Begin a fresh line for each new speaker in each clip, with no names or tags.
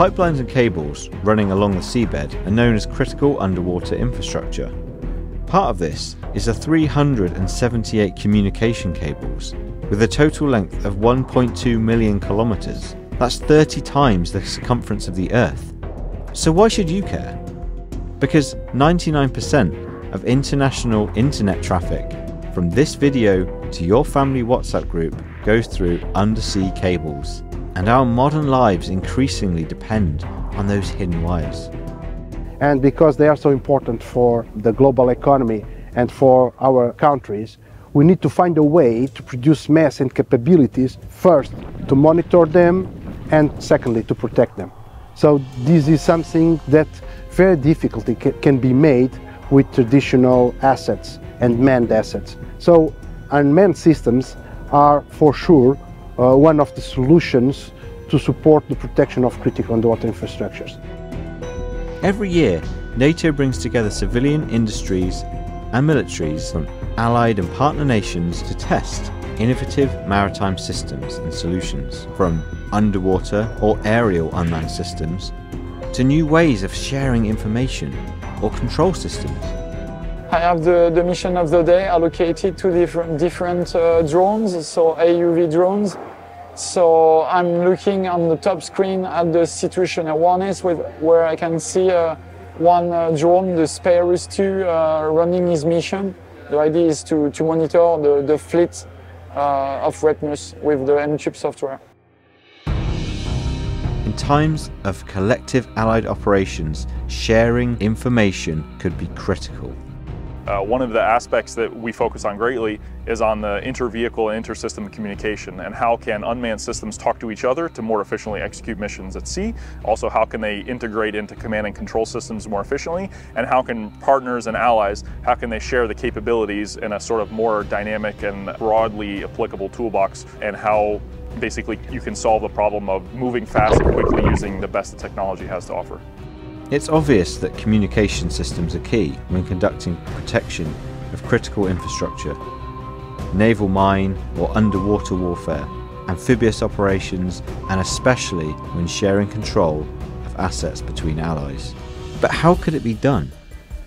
Pipelines and cables running along the seabed are known as critical underwater infrastructure. Part of this is the 378 communication cables, with a total length of 1.2 million kilometres. That's 30 times the circumference of the Earth. So why should you care? Because 99% of international internet traffic from this video to your family WhatsApp group goes through undersea cables, and our modern lives increasingly depend on those hidden wires.
And because they are so important for the global economy and for our countries, we need to find a way to produce mass and capabilities, first to monitor them, and secondly to protect them. So this is something that very difficultly can be made with traditional assets and manned assets. So unmanned systems are for sure Uh, one of the solutions to support the protection of critical underwater infrastructures.
Every year, NATO brings together civilian industries and militaries from allied and partner nations to test innovative maritime systems and solutions, from underwater or aerial unmanned systems to new ways of sharing information or control systems.
I have the, the mission of the day allocated to different, different uh, drones, so AUV drones. So I'm looking on the top screen at the situation awareness with, where I can see uh, one uh, drone, the Spearus 2, uh, running his mission. The idea is to, to monitor the, the fleet uh, of REPMUS with the MTube software.
In times of collective allied operations, sharing information could be critical.
Uh, one of the aspects that we focus on greatly is on the inter-vehicle and inter-system communication and how can unmanned systems talk to each other to more efficiently execute missions at sea. Also, how can they integrate into command and control systems more efficiently? And how can partners and allies, how can they share the capabilities in a sort of more dynamic and broadly applicable toolbox and how basically you can solve the problem of moving fast and quickly using the best the technology has to offer.
It's obvious that communication systems are key when conducting protection of critical infrastructure, naval mine or underwater warfare, amphibious operations, and especially when sharing control of assets between allies. But how could it be done?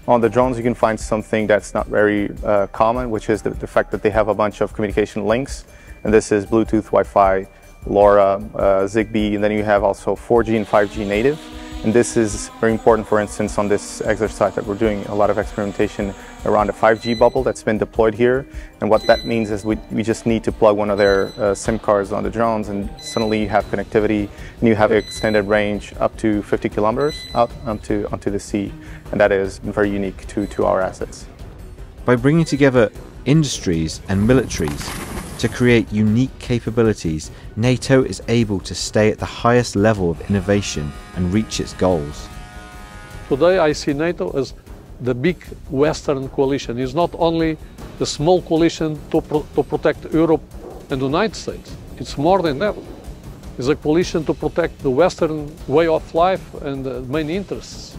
On the drones, you can find something that's not very uh, common, which is the, the, fact that they have a bunch of communication links. And this is Bluetooth, Wi-Fi, LoRa, uh, Zigbee, and then you have also 4G and 5G native. And this is very important, for instance, on this exercise that we're doing a lot of experimentation around a 5G bubble that's been deployed here. And what that means is we, we just need to plug one of their uh, SIM cards on the drones and suddenly you have connectivity and you have extended range up to 50 kilometers out onto, onto the sea. And that is very unique to, to our assets.
By bringing together industries and militaries to create unique capabilities, NATO is able to stay at the highest level of innovation and reach its goals.
Today I see NATO as the big Western coalition. It's not only the small coalition to, pro to protect Europe and the United States. It's more than that. It's a coalition to protect the Western way of life and the main interests.